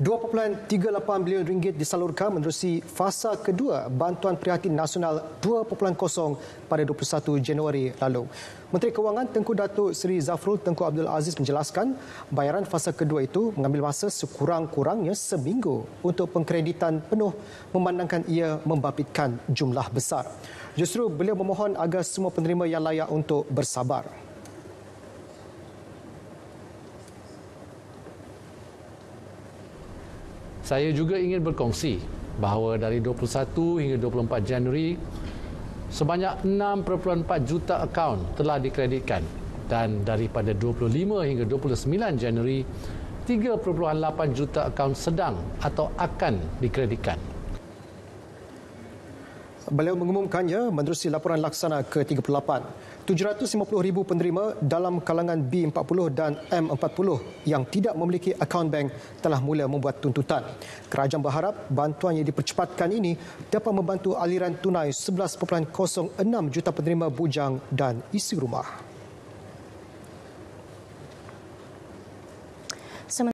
2.38 bilion ringgit disalurkan menerusi fasa kedua bantuan prihatin nasional 2.0 pada 21 Januari lalu. Menteri Kewangan Tengku Datuk Seri Zafrul Tengku Abdul Aziz menjelaskan bayaran fasa kedua itu mengambil masa sekurang-kurangnya seminggu untuk pengkreditan penuh memandangkan ia membabitkan jumlah besar. Justru beliau memohon agar semua penerima yang layak untuk bersabar. Saya juga ingin berkongsi bahawa dari 21 hingga 24 Januari sebanyak 6.4 juta akaun telah dikreditkan dan daripada 25 hingga 29 Januari 3.8 juta akaun sedang atau akan dikreditkan. Beliau mengumumkannya menerusi laporan laksana ke-38. 750 ribu penerima dalam kalangan B40 dan M40 yang tidak memiliki akaun bank telah mula membuat tuntutan. Kerajaan berharap bantuan yang dipercepatkan ini dapat membantu aliran tunai 11.06 juta penerima bujang dan isi rumah.